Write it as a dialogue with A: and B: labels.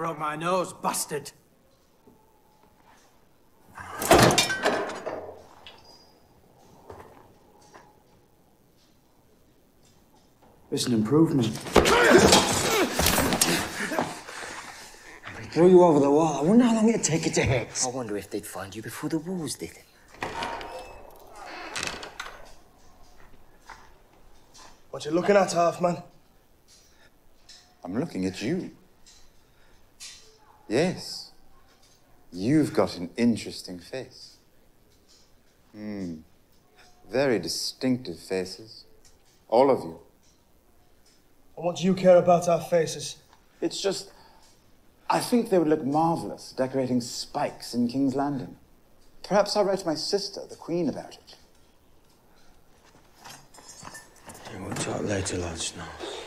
A: Broke my nose, busted.
B: It's an improvement. Threw you over the wall. I wonder how long it'd take you to hit.
C: I wonder if they'd find you before the wolves did.
D: What you looking at, Halfman?
E: I'm looking at you. Yes. You've got an interesting face. Hmm. Very distinctive faces. All of you.
D: And what do you care about our faces?
E: It's just. I think they would look marvelous decorating spikes in King's Landing. Perhaps I'll write to my sister, the Queen, about it.
B: We'll talk later, lads. No.